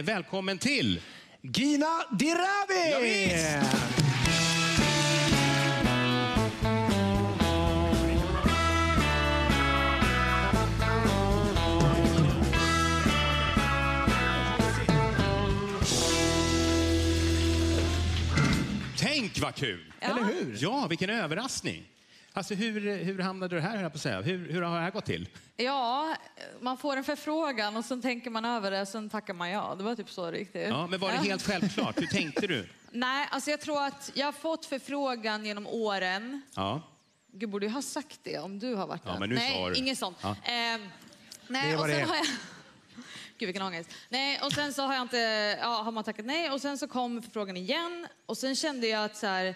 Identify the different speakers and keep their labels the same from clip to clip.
Speaker 1: Välkommen till!
Speaker 2: Gina Dirawi!
Speaker 1: Ja, visst. Tänk vad kul!
Speaker 2: Eller hur?
Speaker 1: Ja, vilken överraskning. Alltså hur, hur hamnade du här, höll jag på att säga. Hur, hur har det här gått till?
Speaker 3: Ja, man får en förfrågan och sen tänker man över det och sen tackar man ja. Det var typ så riktigt.
Speaker 1: Ja, men var det helt självklart? Hur tänkte du?
Speaker 3: Nej, alltså jag tror att jag har fått förfrågan genom åren.
Speaker 1: Ja.
Speaker 3: Gud, borde jag ha sagt det om du har varit
Speaker 1: Ja,
Speaker 3: där?
Speaker 1: men nu
Speaker 3: nej,
Speaker 1: sa du.
Speaker 3: inget sånt.
Speaker 1: Ja.
Speaker 2: Det
Speaker 3: nej,
Speaker 2: är
Speaker 3: och
Speaker 2: vad det
Speaker 3: sen
Speaker 2: är.
Speaker 3: har jag... Gud, vilken ångest. Nej, och sen så har jag inte... Ja, har man tackat nej och sen så kom förfrågan igen och sen kände jag att så här,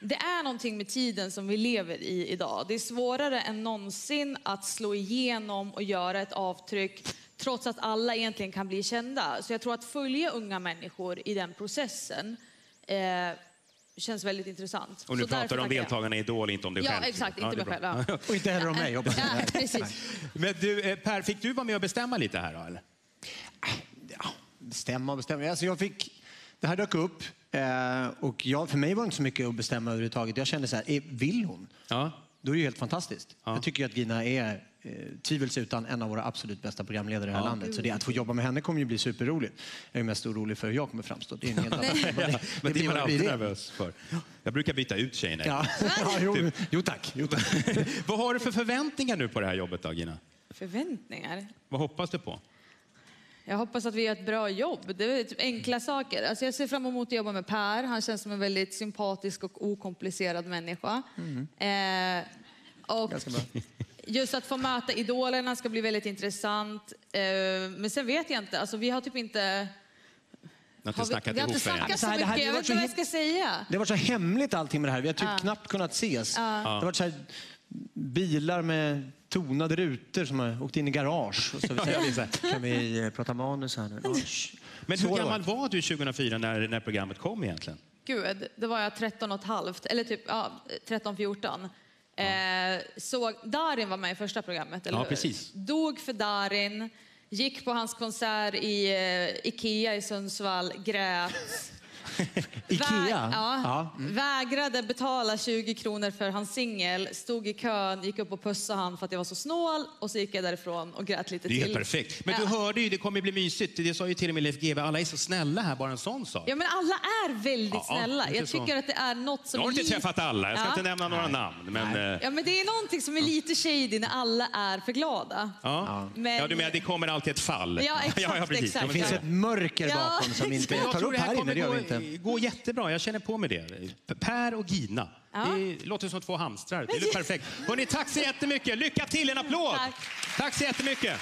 Speaker 3: det är någonting med tiden som vi lever i idag. Det är svårare än någonsin att slå igenom och göra ett avtryck trots att alla egentligen kan bli kända. Så jag tror att följa unga människor i den processen eh, känns väldigt intressant.
Speaker 1: Och nu
Speaker 3: Så
Speaker 1: pratar du om deltagarna i Idol, inte om dig
Speaker 3: Ja,
Speaker 1: själv.
Speaker 3: exakt.
Speaker 1: Ja,
Speaker 3: Inte
Speaker 1: det är
Speaker 3: mig själv. Ja.
Speaker 2: Och inte heller om mig hoppas jag.
Speaker 3: Ja, precis.
Speaker 1: Men du, eh, Per, fick du vara med och bestämma lite här då, eller?
Speaker 2: Ja, bestämma och bestämma. Alltså jag fick, det här dök upp och jag, för mig var det inte så mycket att bestämma överhuvudtaget. Jag kände så här, eh, vill hon?
Speaker 1: Ja.
Speaker 2: Då är det ju helt fantastiskt.
Speaker 1: Ja.
Speaker 2: Jag tycker att Gina är eh, tvivelsutan en av våra absolut bästa programledare i det här
Speaker 1: Ja.
Speaker 2: landet. Så det, att få jobba med henne kommer ju bli superroligt. Jag är mest orolig för hur jag kommer framstå. Det är en helt annan
Speaker 1: men det är man alltid nervös för. Jag brukar byta ut tjejerna.
Speaker 2: Ja. ja, jo, jo tack. Jo, tack.
Speaker 1: Vad har du för förväntningar nu på det här jobbet då, Gina?
Speaker 3: Förväntningar?
Speaker 1: Vad hoppas du på?
Speaker 3: Jag hoppas att vi gör ett bra jobb. Det är typ enkla saker. Alltså jag ser fram emot att jobba med Per. Han känns som en väldigt sympatisk och okomplicerad människa. Eh, och
Speaker 2: Ganska bra.
Speaker 3: just att få möta idolerna ska bli väldigt intressant. Eh, men sen vet jag inte. Alltså vi har typ inte...
Speaker 1: Jag har
Speaker 3: vi,
Speaker 1: snackat
Speaker 3: vi har inte snackat
Speaker 2: Så
Speaker 3: så
Speaker 2: här,
Speaker 3: mycket. Jag vet inte vad jag ska säga.
Speaker 2: Det har varit så hemligt allting med det här. Vi har typ knappt kunnat ses. Det har varit så här, bilar med tonade rutor som har åkt in i garage. Och så vi
Speaker 1: Ja,
Speaker 2: säger,
Speaker 1: här.
Speaker 2: kan vi eh, prata manus här nu?
Speaker 1: Men hur gammal var du 2004 när, när programmet kom egentligen?
Speaker 3: Gud, det var jag 13 och ett halvt, eller typ ja, 13, 14. Eh, så Darin var med i första programmet, eller
Speaker 1: Ja,
Speaker 3: hur?
Speaker 1: precis.
Speaker 3: Dog för Darin, gick på hans konsert i eh, Ikea i Sundsvall, grät.
Speaker 2: Ikea?
Speaker 3: Vä- ja,
Speaker 2: Ja, mm.
Speaker 3: Vägrade betala 20 kronor för hans singel, stod i kön, gick upp och pussade han för att jag var så snål och så gick jag därifrån och grät lite
Speaker 1: Det är
Speaker 3: till.
Speaker 1: helt perfekt. Men
Speaker 3: ja.
Speaker 1: du hörde ju, det kommer bli mysigt. Det sa ju till och med Leif GW. Alla är så snälla här, bara en sån sak.
Speaker 3: Ja men alla är väldigt
Speaker 1: Ja,
Speaker 3: snälla. Jag
Speaker 1: så.
Speaker 3: tycker att det är något som
Speaker 1: Jag har
Speaker 3: är
Speaker 1: inte
Speaker 3: lite-
Speaker 1: träffat alla, jag ska
Speaker 3: Ja.
Speaker 1: inte nämna några namn. Men, eh,
Speaker 3: Ja, men det är någonting som är lite shady när alla är för glada.
Speaker 1: ja.
Speaker 3: Men-
Speaker 1: ja, du menar det kommer alltid ett fall?
Speaker 3: Ja, exakt,
Speaker 1: precis.
Speaker 3: exakt.
Speaker 1: Ja,
Speaker 2: Det
Speaker 1: men
Speaker 2: finns
Speaker 1: så-
Speaker 2: ett mörker
Speaker 3: Ja,
Speaker 2: bakom som inte tar upp
Speaker 1: det här
Speaker 2: inne. Det gör vi
Speaker 1: gå,
Speaker 2: inte.
Speaker 1: gå jättebra. Jag känner på mig det. Per och Gina.
Speaker 3: Ja.
Speaker 1: Det låter som två hamstrar. Det är perfekt. Hörrni, tack så jättemycket. Lycka till. En applåd.
Speaker 3: Tack.
Speaker 1: tack så jättemycket.